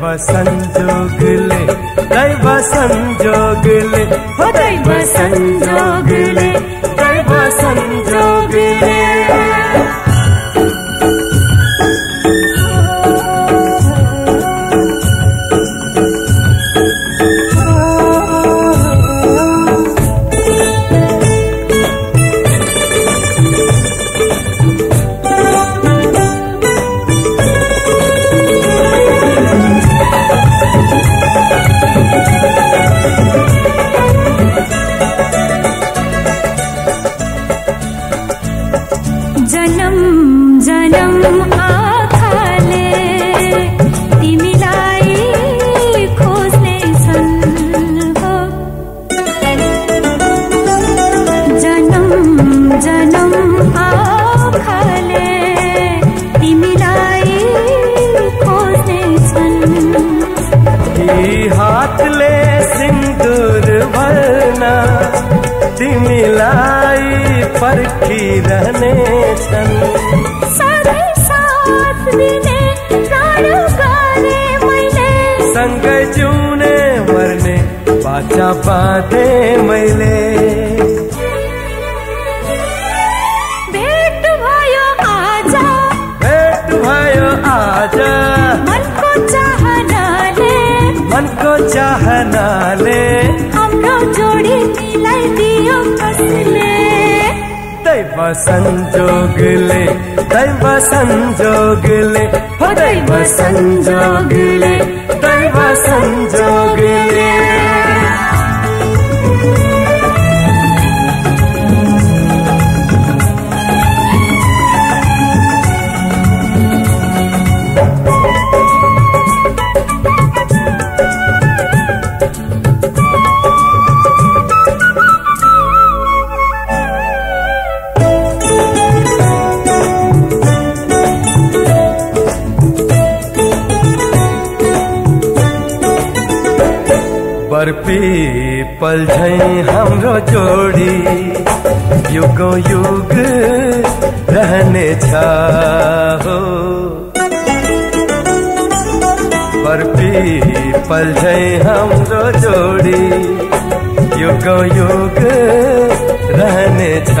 दैव संजोगले दैव संजोगले हो दैव संजोगले संजोगले दैव संजोगले हो दैव संजोगले दैव संजोगले। पल झै हाम्रो जोडी युगौँ युग रहनेछ हो। बर्पी पल झै हाम्रो जोडी युगौँ युग रहनेछ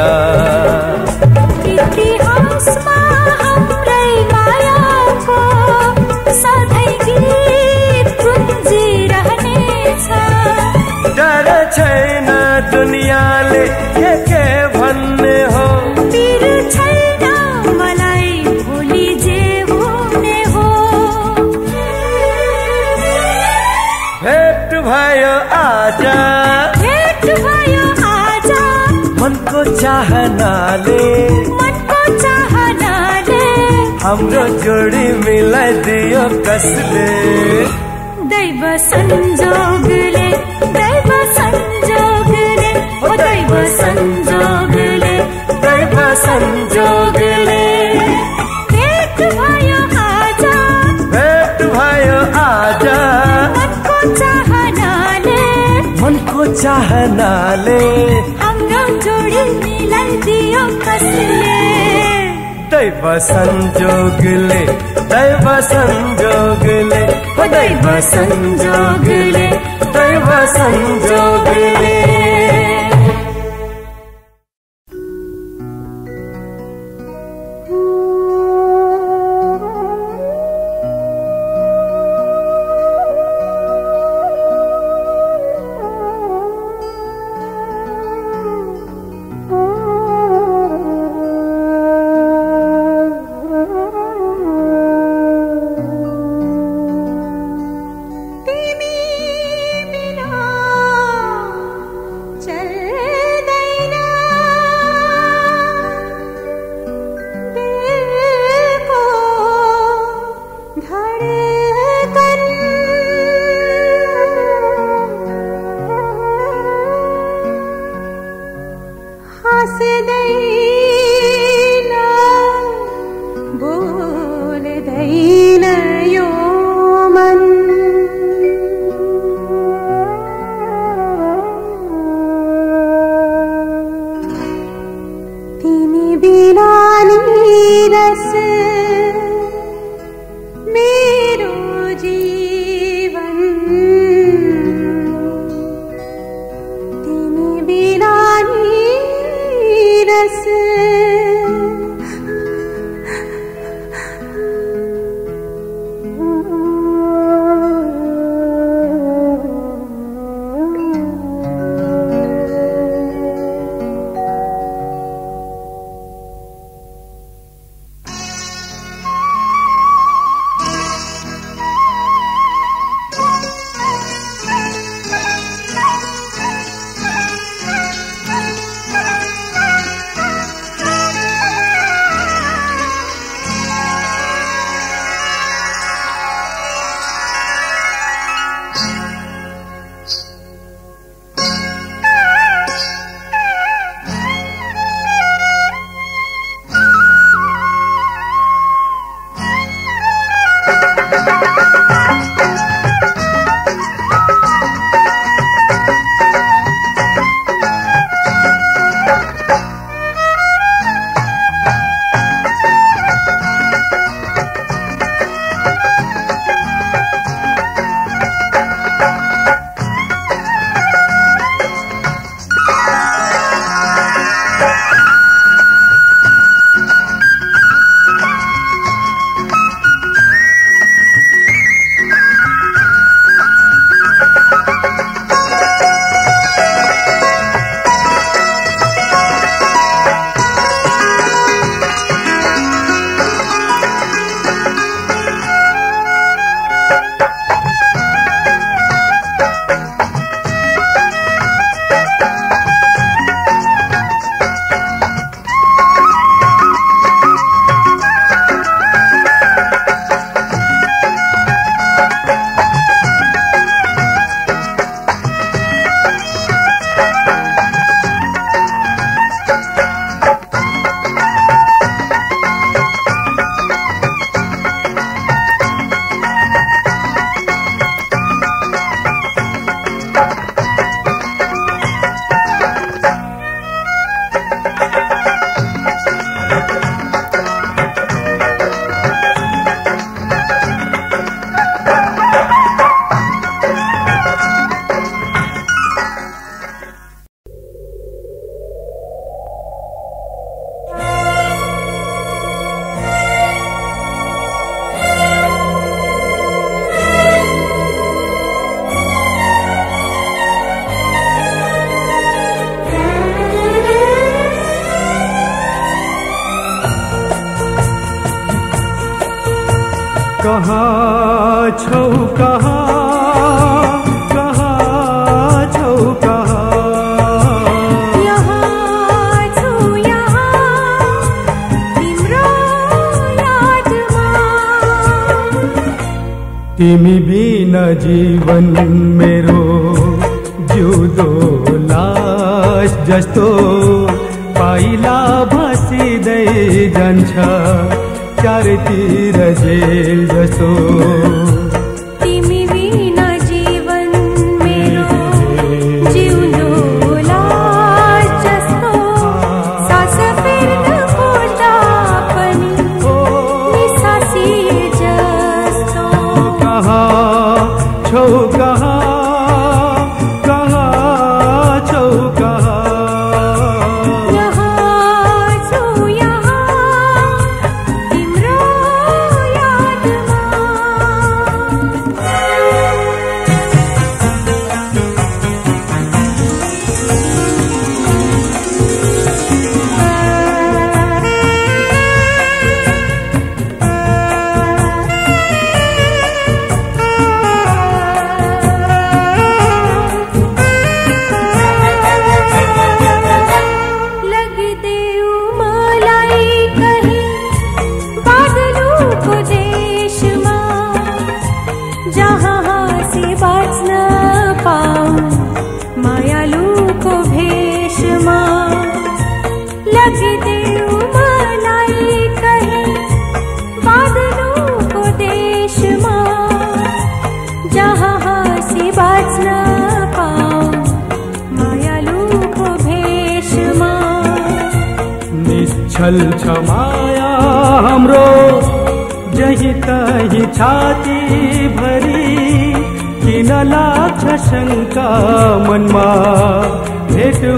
कसले दैव संजोगले दैव संजोगले ओ दैव संजोगले। दैव संजोगले। भेट भयो आज। भेट भयो आज। मनको चाहनाले। मनको चाहनाले। हाम्रो जोडी मिलाइदियो कसले। दैव संजोगले दैव संजोगले हो दैव संजोगले दैव संजोगले तिमी तिमी बिना जीवन मेरो जुदो लास जस्तो पाइला भसिँदै जान्छ चारतिर जेल जस्तो।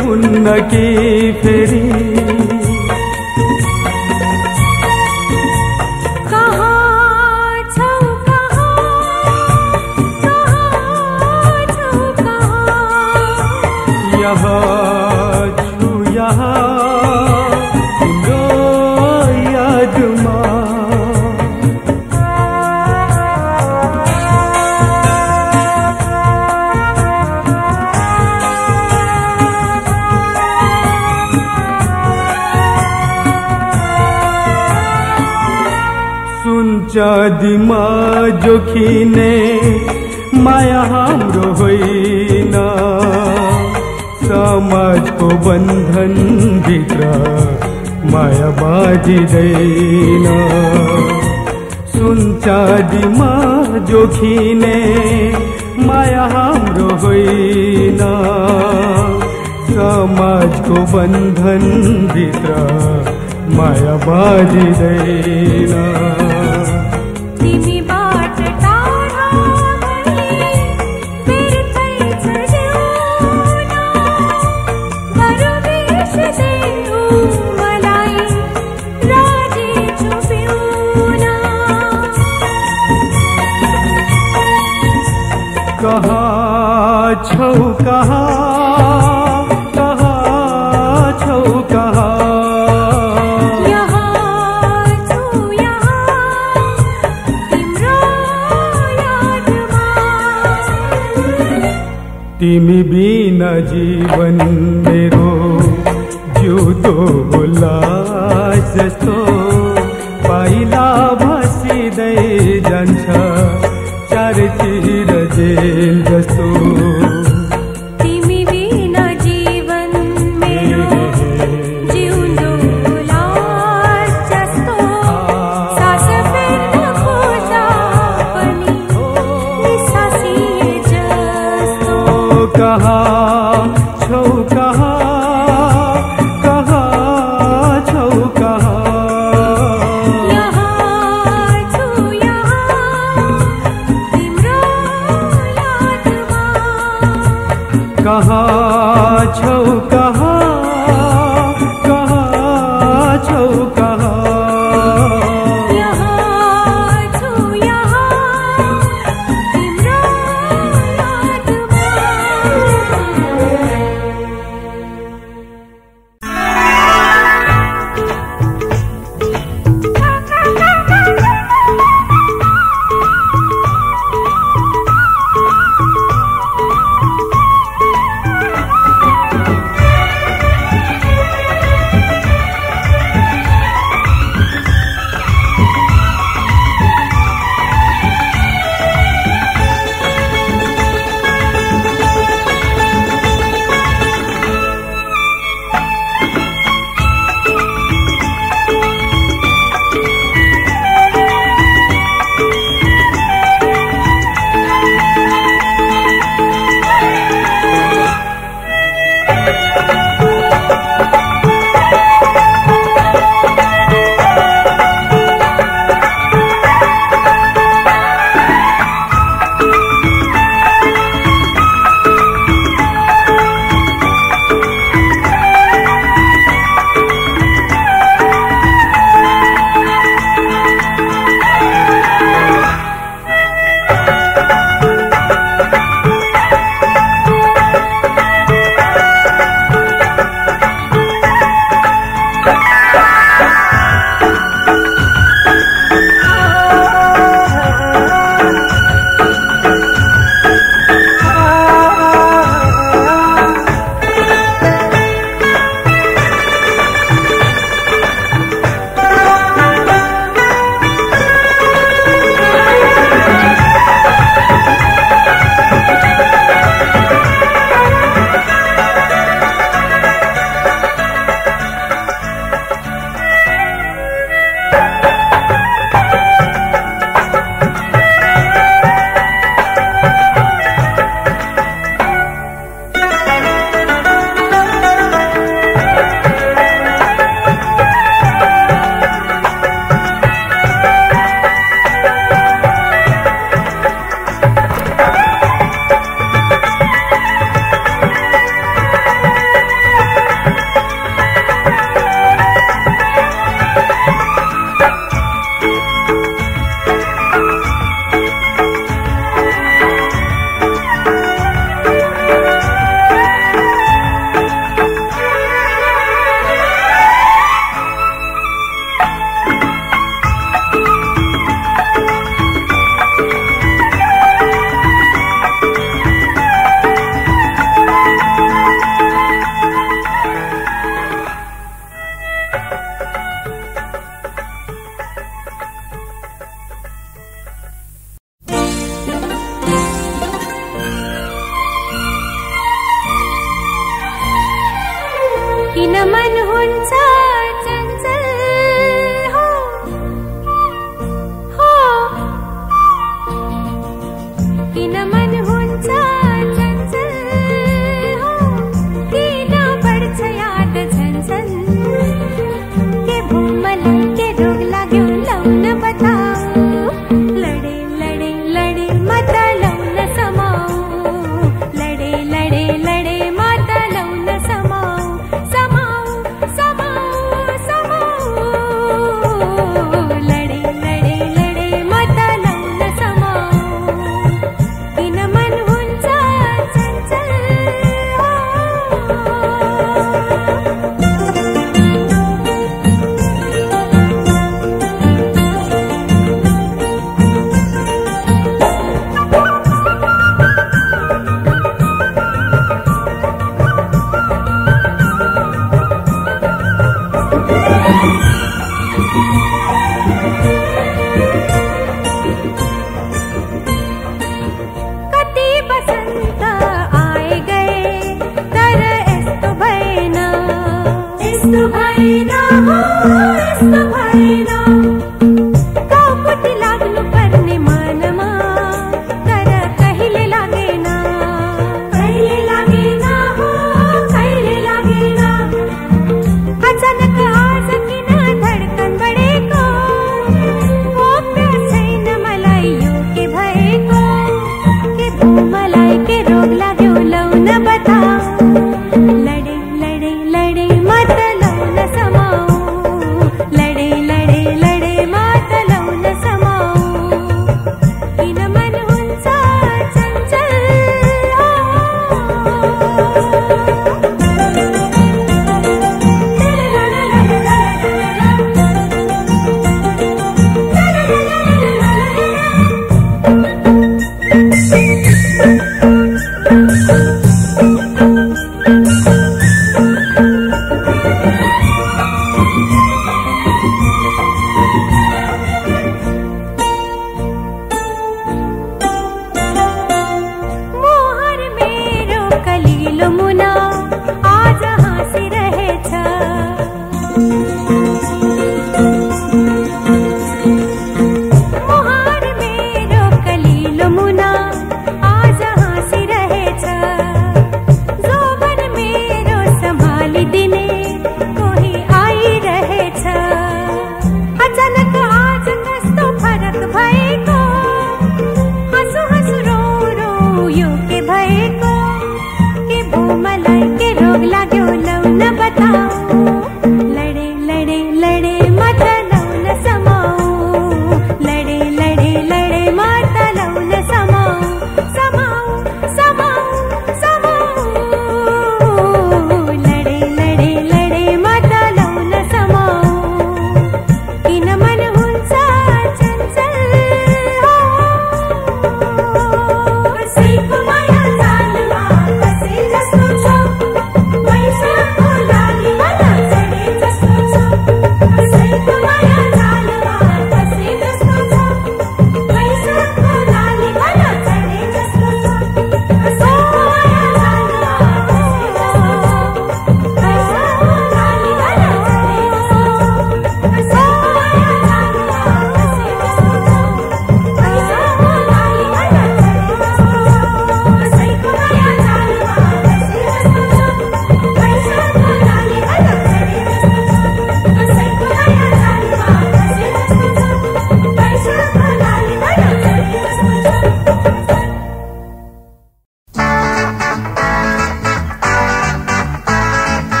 उनकी फेरी। नदीमा जोखिने माया हाम्रो होइन। समाजको बन्धन बन्धनभित्र माया बाजिँदैन। सुनचादीमा जोखिने माया हाम्रो होइन। समाजको बन्धन बन्धनभित्र माया बाजिँदैन। तिमी बिना जीवन मेरो मे होला जस्तो पाइला भसिँदै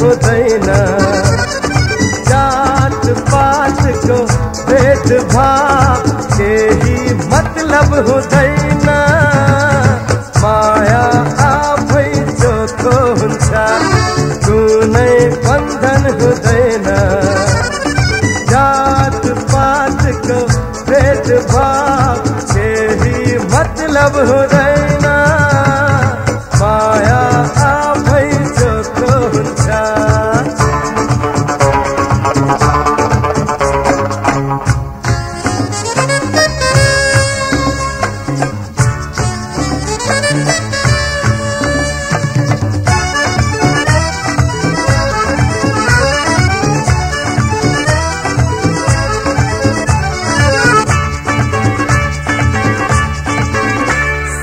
होतैन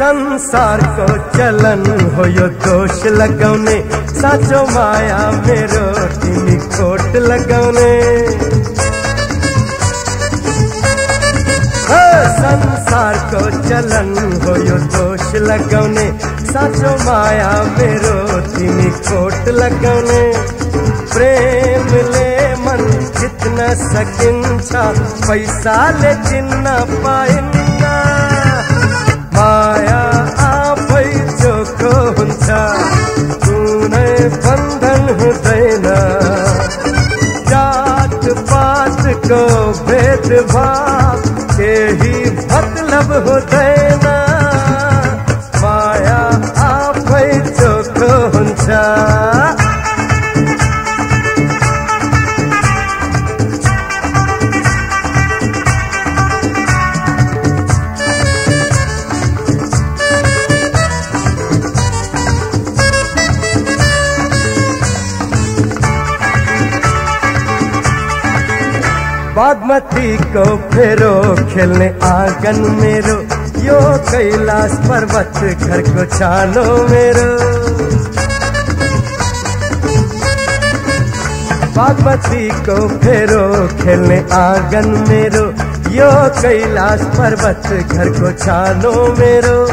संसार को चलन हो यो दोष लगाने साचो माया मेरो तिमी खोट लगाने संसार को चलन हो यो दोष लगाने साचो माया मेरो तिमी खोट प्रेम ले मन जितना सकिन्छ पैसा ले जिन्ना पाइन्छ माया आफै चोखो हुन्छ कुनै बन्धन हुँदैन जात पातको भेदभाव केही मतलब हुँदैन बागमती को फेरो, खेलने आँगन मेरो। यो कैलाश पर्वत घर को छानो मेरो। बागमती को फेरो, खेलने आँगन मेरो। यो कैलाश पर्वत घर को छानो मेरो।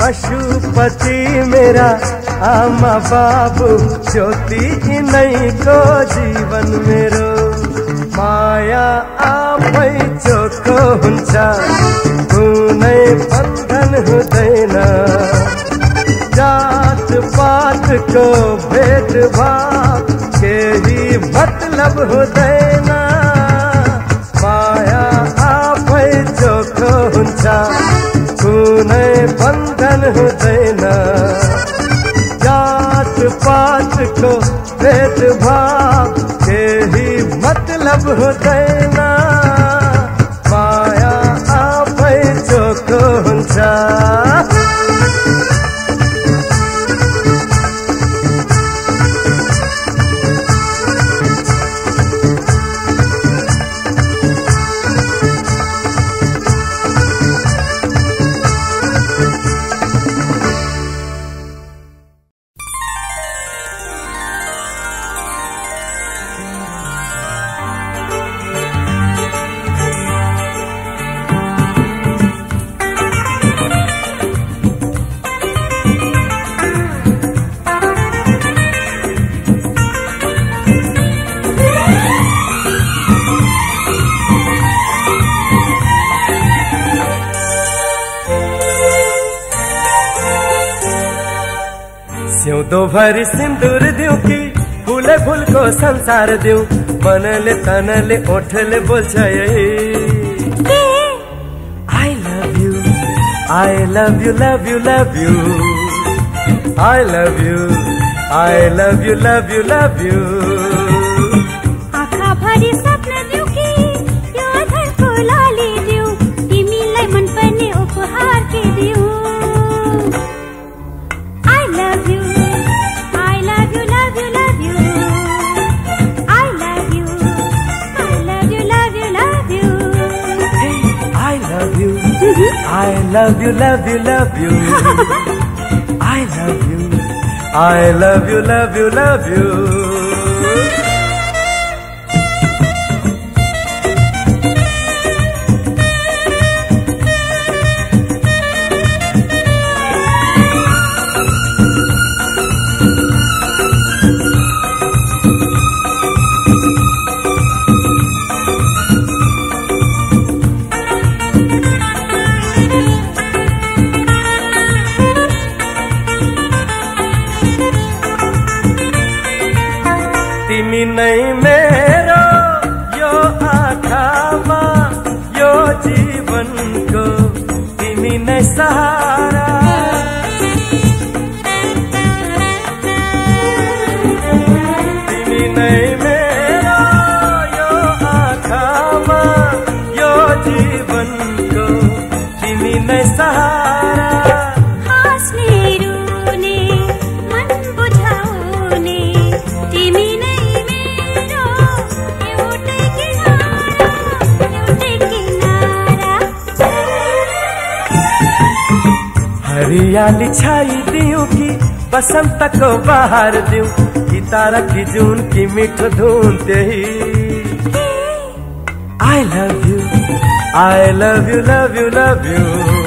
पशुपति मेरा, आमा बाबु, ज्योति नहीं को जीवन मेरो। माया आफै चोखो हुन्छ। कुनै बन्धन हुँदैन। जात पातको भेदभाव केही मतलब हुँदैन। माया आफै चोखो हुन्छ। कुनै बन्धन हुँदैन। जात पातको भेदभाव मतलब माया सिउँदो भरि सिन्दुर दिउ कि फुले फुलको संसार दिउ मनले तनले ओठले बोल्छ। आई लभ यु आई लभ यु लभ यु लभ यु आई लभ यु आई लभ यु लभ यु लभ यु love you love you love you. I love you. I love you love you love you हरियाली की, बसंत को बाहर दियो की, तारा की जून की मीठ धून दे I love you I love you love you love you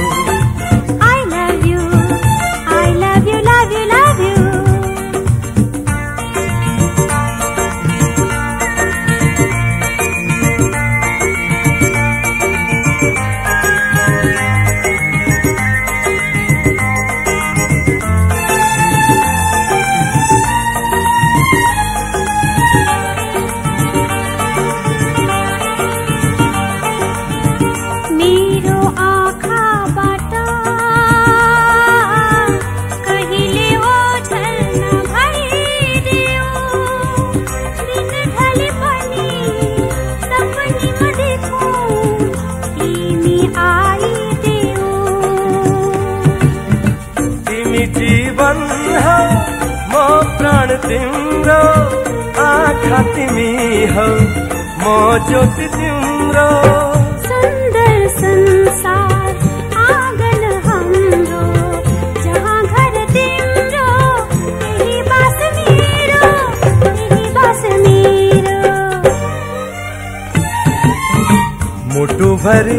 भरि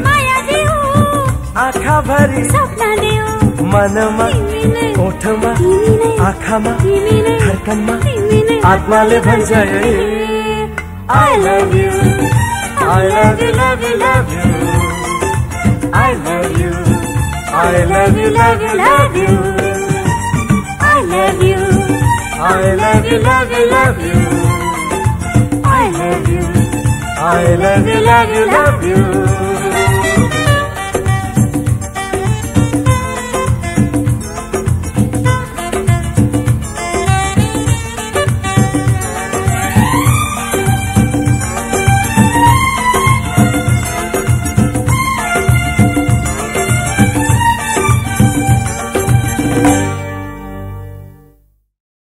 आँखा भरि सपना देऊ मनमा तिमी नै ओठमा तिमी नै आँखामा तिमी नै धर्कनमा तिमी नै आत्माले भन्छ I love you I love you, love you, love you I love you I love you, love you, love you I love you I love you, love you, love you I love you I love you, love you, love you